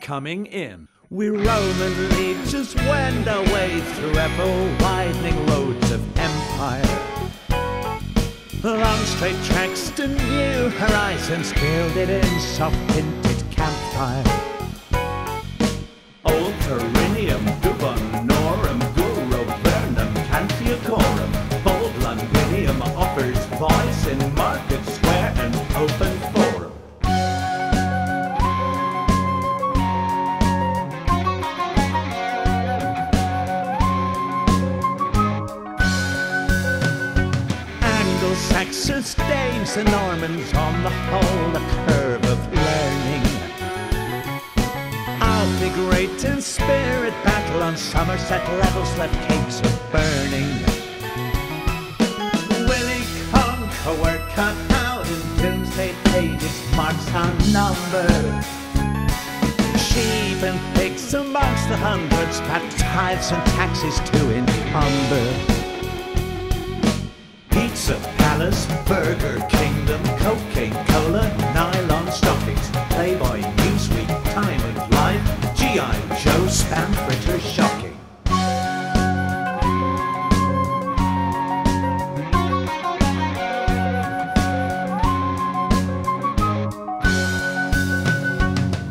coming in. We Roman legions wend our way through ever widening roads of empire. Long straight tracks to new horizons, gilded in soft tinted campfire. Old Perineum, Dubon, Norum, Guru, Vernum, Cantiacorum, Bold Londinium offers voice in market Anglo-Saxons, Danes and Normans on the whole the curve of learning. Alfred great in spirit battle on Somerset levels left cakes of burning. Willie Conquer were cut out in Domesday pages, marks unnumbered. Sheep and pigs amongst the hundreds, but tithes and taxes to encumber. Pizza Palace, Burger Kingdom, Cocaine Cola, nylon stockings, Playboy, Newsweek, Time of Life, G.I. Joe, Spam Fritter, shocking.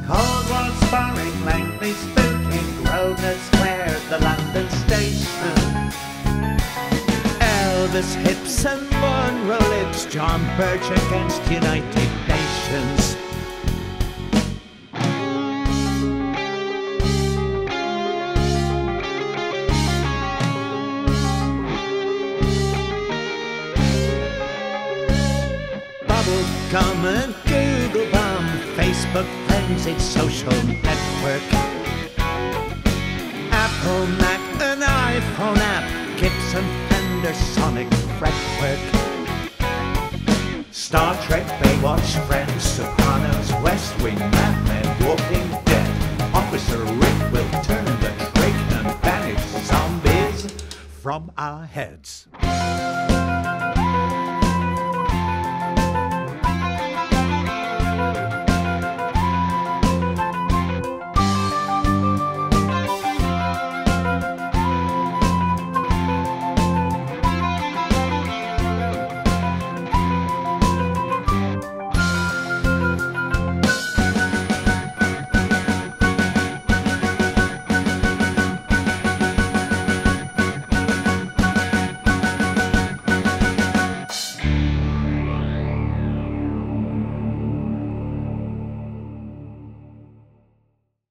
Cold War sparring, lengthy spooking, Grosvenor Square, the London station. Elvis hips and Monroe lips, John Birch against United Nations. Bubblegum and Google Bomb, Facebook friends, it's social network. Apple, Mac, an iPhone app, Gibson, Fender, Sonic, fretwork. Star Trek, Baywatch, Friends, Sopranos, West Wing, Mad Men, Walking Dead. Officer Rick will turn the trick and banish zombies from our heads.